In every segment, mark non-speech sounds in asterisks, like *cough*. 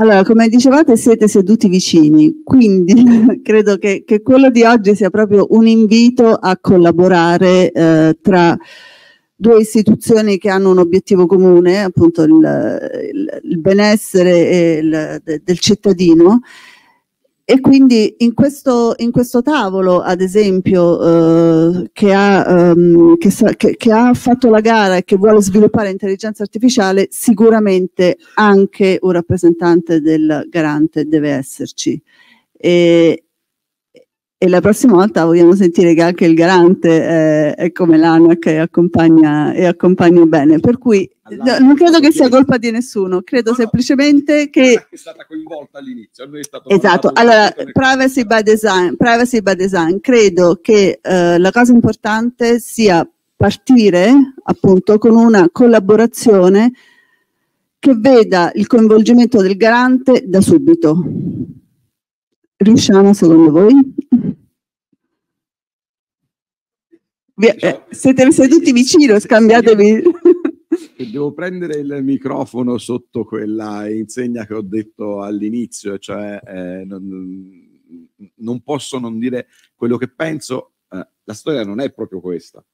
Allora, come dicevate, siete seduti vicini, quindi *laughs* credo che, che, quello di oggi sia proprio un invito a collaborare eh, tra due istituzioni che hanno un obiettivo comune, appunto il, il, il benessere il, de, del cittadino e quindi in questo, in questo tavolo, ad esempio, eh, che, ha, um, che, che, che, ha, fatto la gara e che vuole sviluppare intelligenza artificiale, sicuramente anche un rappresentante del garante deve esserci. E, e la prossima volta vogliamo sentire che anche il garante è, è come l'ANAC e accompagna, e accompagna bene. Per cui no, non credo che sia colpa di nessuno, credo no, semplicemente no, che... è stata coinvolta all'inizio. Esatto, allora privacy by, design, privacy by design, credo che eh, la cosa importante sia partire appunto con una collaborazione che veda il coinvolgimento del garante da subito. Riusciamo secondo voi? Eh, siete seduti vicino, scambiatevi. Devo prendere il microfono sotto quella insegna che ho detto all'inizio, cioè eh, non, non, posso non dire quello che penso. Eh, la storia non è proprio questa,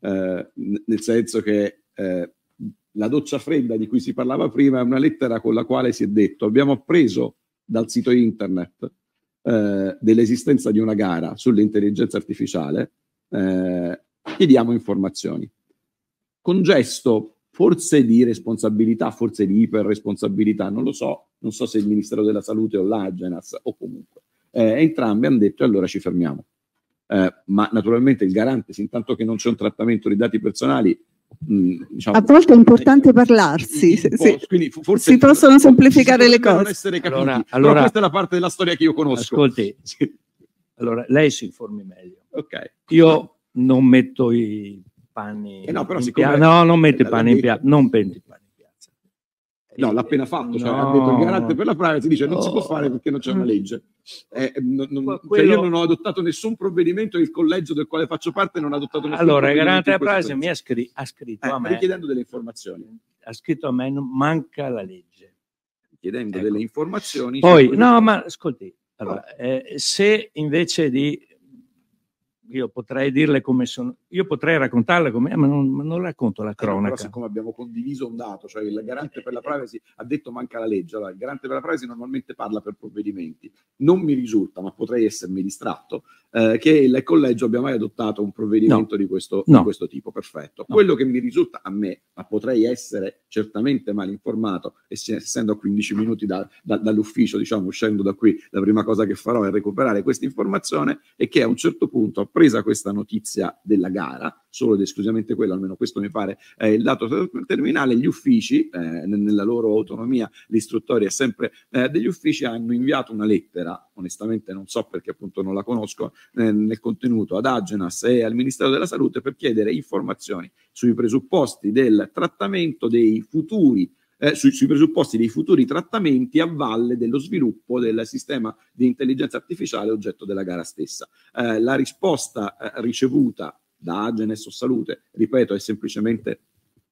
eh, nel senso che eh, la doccia fredda di cui si parlava prima è una lettera con la quale si è detto abbiamo appreso dal sito internet eh, dell'esistenza di una gara sull'intelligenza artificiale eh, chiediamo informazioni. Con gesto forse di responsabilità, forse di iperresponsabilità, non lo so, non so se il Ministero della Salute o l'Agenas o comunque. Eh, entrambi hanno detto allora ci fermiamo. Eh, ma naturalmente il garante, sin tanto che non c'è un trattamento di dati personali, mh, mm, diciamo, a volte è importante eh, parlarsi, sì, si possono semplificare le cose. Allora, allora, questa è la parte della storia che io conosco. Ascolti, allora, lei si informi meglio. Ok. Io non metto i panni eh no, però piazza. No, non metto i panni in piazza. Non metti i panni in piazza. No, l'ha appena fatto, cioè no, ha detto il garante per la privacy, dice no. non si può fare perché non c'è una legge. Eh, non, non, Quello... cioè io non ho adottato nessun provvedimento, il collegio del quale faccio parte non ha adottato nessun allora, provvedimento. Allora, il garante della privacy mi ha, scri- ha scritto eh, a me... Richiedendo delle informazioni. Ha scritto a me, manca la legge. Chiedendo ecco. delle informazioni. Poi, no, ma ascolti, allora, eh, se invece di io potrei dirle come sono, io potrei raccontarle come, ma non, ma non racconto la cronaca. Eh, però siccome abbiamo condiviso un dato, cioè il garante per la privacy ha detto manca la legge, allora il garante per la privacy normalmente parla per provvedimenti. Non mi risulta, ma potrei essermi distratto, eh, che il collegio abbia mai adottato un provvedimento no. di, questo, no. di, questo, tipo. Perfetto. No. Quello che mi risulta a me, ma potrei essere certamente mal informato, essendo a 15 minuti da, da, dall'ufficio, diciamo, uscendo da qui, la prima cosa che farò è recuperare questa informazione, è che a un certo punto presa questa notizia della gara, solo ed esclusivamente quello, almeno questo mi pare è il dato terminale, gli uffici, eh, nella loro autonomia, l'istruttoria è sempre eh, degli uffici, hanno inviato una lettera, onestamente non so perché appunto non la conosco eh, nel contenuto, ad Agenas e al Ministero della Salute per chiedere informazioni sui presupposti del trattamento dei futuri eh, sui, sui, presupposti dei futuri trattamenti a valle dello sviluppo del sistema di intelligenza artificiale oggetto della gara stessa. Eh, la risposta eh, ricevuta da Agenes o Salute, ripeto, è semplicemente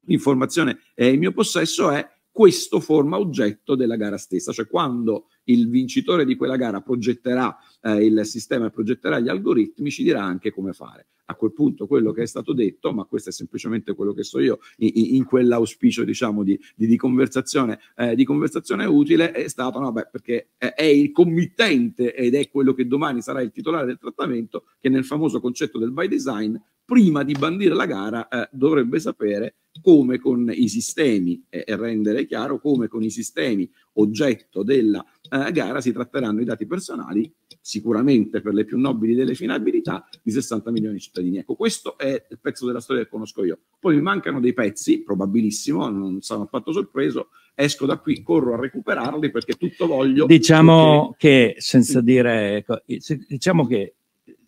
informazione è in mio possesso, è questo forma oggetto della gara stessa, cioè quando il vincitore di quella gara progetterà eh, il sistema e progetterà gli algoritmi, ci dirà anche come fare. A quel punto quello che è stato detto, ma questo è semplicemente quello che so io, in, in quell'auspicio diciamo di, di, di, conversazione, eh, di, conversazione, utile, è stato no, beh, perché è il committente ed è quello che domani sarà il titolare del trattamento che nel famoso concetto del by design prima di bandire la gara eh, dovrebbe sapere come con i sistemi e rendere chiaro come con i sistemi oggetto della eh, gara si tratteranno i dati personali sicuramente per le più nobili delle finabilità di 60 milioni di cittadini. Ecco, questo è il pezzo della storia che conosco io. Poi mi mancano dei pezzi, probabilissimo, non sono affatto sorpreso, esco da qui, corro a recuperarli perché tutto voglio. Diciamo perché... che, senza dire, ecco, diciamo che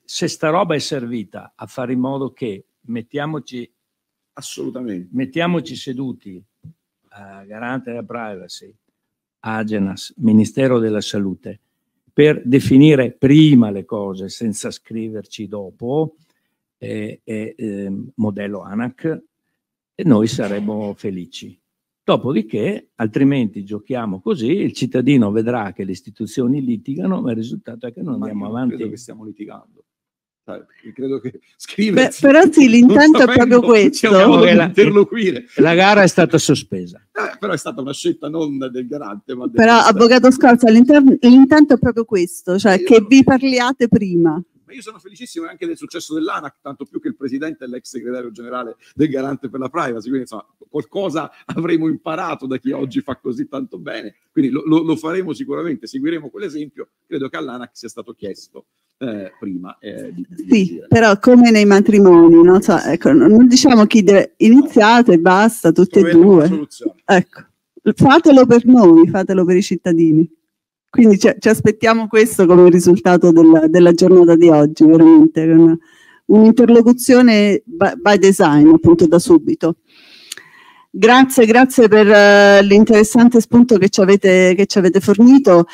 se sta roba è servita a fare in modo che mettiamoci assolutamente mettiamoci seduti a garante della privacy Agenas, Ministero della Salute per definire prima le cose senza scriverci dopo eh, eh, modello ANAC e noi saremmo felici Dopodiché, altrimenti giochiamo così, il cittadino vedrà che le istituzioni litigano, ma il risultato è che non Ma andiamo avanti. credo che stiamo litigando. Credo che *laughs* scriversi, Beh, però sì, l'intento non è proprio questo. la-. La gara è stata sospesa. Eh, però è stata una scelta non del garante, ma del Però, Ministero. Avvocato Scorza, l'intento è proprio questo, cioè Io- che vi parliate prima. Ma io sono felicissimo anche del successo dell'ANAC, tanto più che il presidente è l'ex segretario generale del garante per la privacy, quindi insomma qualcosa avremo imparato da chi oggi fa così tanto bene, quindi lo, lo- lo faremo sicuramente, seguiremo quell'esempio, credo che all'ANAC sia stato chiesto eh, prima eh, di, di Sì, agire. però come nei matrimoni, no? So, ecco, non diciamo chi deve iniziate e basta, tutte e una due. Ecco, fatelo per noi, fatelo per i cittadini. Quindi ci, ci aspettiamo questo come risultato della, della giornata di oggi, veramente, con un'interlocuzione by, by design, appunto da subito. Grazie, grazie per eh, l'interessante spunto che ci avete, che ci avete fornito.